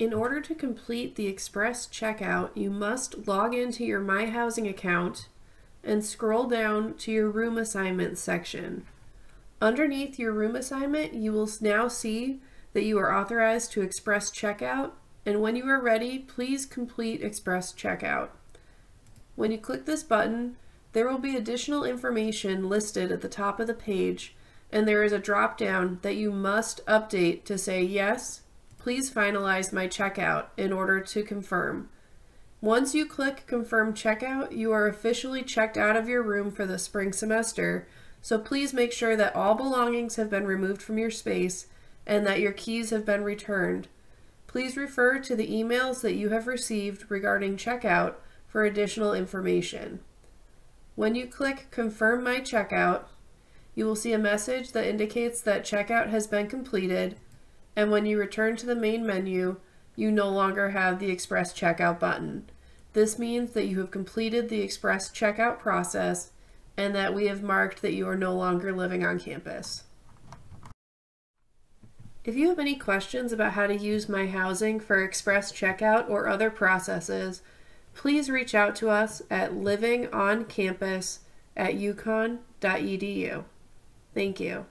In order to complete the express checkout, you must log into your My Housing account and scroll down to your room assignment section. Underneath your room assignment, you will now see that you are authorized to express checkout, and when you are ready, please complete express checkout. When you click this button, there will be additional information listed at the top of the page, and there is a drop down that you must update to say yes, please finalize my checkout in order to confirm. Once you click confirm checkout, you are officially checked out of your room for the spring semester, so please make sure that all belongings have been removed from your space and that your keys have been returned. Please refer to the emails that you have received regarding checkout for additional information. When you click Confirm My Checkout, you will see a message that indicates that checkout has been completed, and when you return to the main menu, you no longer have the Express Checkout button. This means that you have completed the Express Checkout process and that we have marked that you are no longer living on campus. If you have any questions about how to use My Housing for Express Checkout or other processes, please reach out to us at livingoncampus at uconn.edu. Thank you.